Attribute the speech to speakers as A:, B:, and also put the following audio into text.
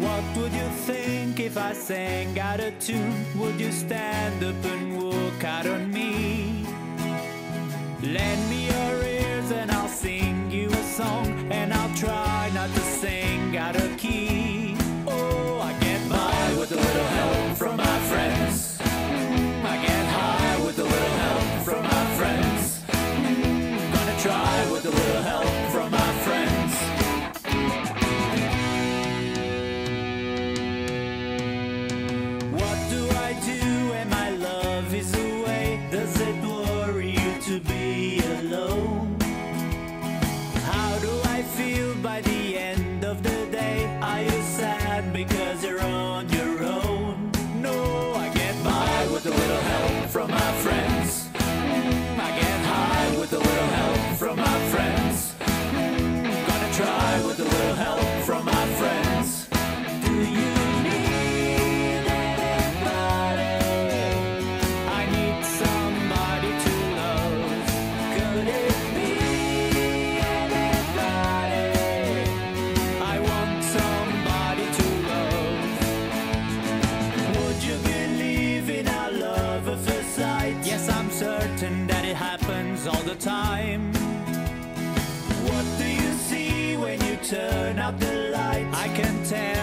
A: would you think if I sang out of tune? Would you stand up and walk out on me? Lend me your ears and I'll sing you a song, and I'll try not to sing out of key. Oh, I get by with a little help from my friends. I get high with a little help from my friends. Gonna try with a little help from away? Does it worry you to be alone? How do I feel by the end of the day? Are you sad because you're on your own? No, I get by with a little help from my friends. I get high with a little help from my friends. Gonna try with a little help happens all the time. What do you see when you turn out the light? I can tell.